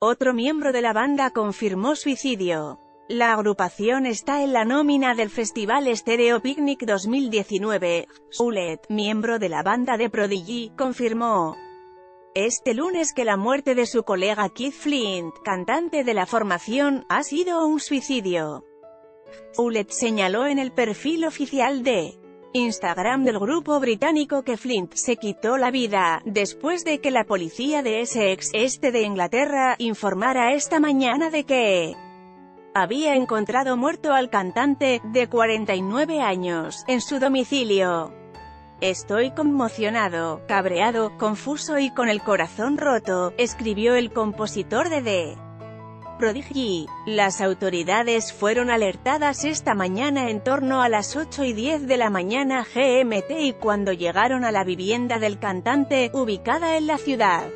Otro miembro de la banda confirmó suicidio. La agrupación está en la nómina del Festival Stereo Picnic 2019. Zulet, miembro de la banda de Prodigy, confirmó este lunes que la muerte de su colega Keith Flint, cantante de la formación, ha sido un suicidio. Zulet señaló en el perfil oficial de Instagram del grupo británico que Flint se quitó la vida, después de que la policía de Essex, este de Inglaterra, informara esta mañana de que había encontrado muerto al cantante, de 49 años, en su domicilio. Estoy conmocionado, cabreado, confuso y con el corazón roto, escribió el compositor de The Prodigy. Las autoridades fueron alertadas esta mañana en torno a las 8 y 10 de la mañana GMT y cuando llegaron a la vivienda del cantante, ubicada en la ciudad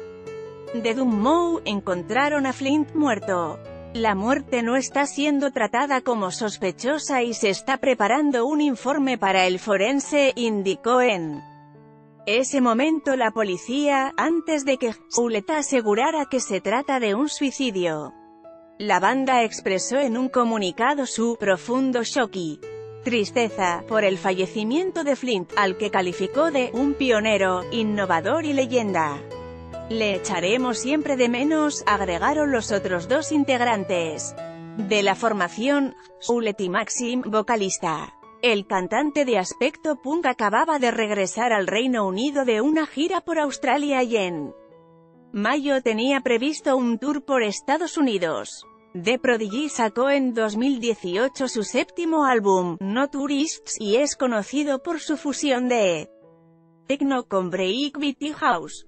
de Dunmow, encontraron a Flint muerto. La muerte no está siendo tratada como sospechosa y se está preparando un informe para el forense, indicó en ese momento la policía, antes de que Zuleta asegurara que se trata de un suicidio. La banda expresó en un comunicado su profundo shock y tristeza por el fallecimiento de Flint, al que calificó de un pionero, innovador y leyenda. Le echaremos siempre de menos, agregaron los otros dos integrantes de la formación, Uleti Maxim, vocalista. El cantante de aspecto punk acababa de regresar al Reino Unido de una gira por Australia y en mayo tenía previsto un tour por Estados Unidos. The Prodigy sacó en 2018 su séptimo álbum, No Tourists, y es conocido por su fusión de techno con breakbeat y house.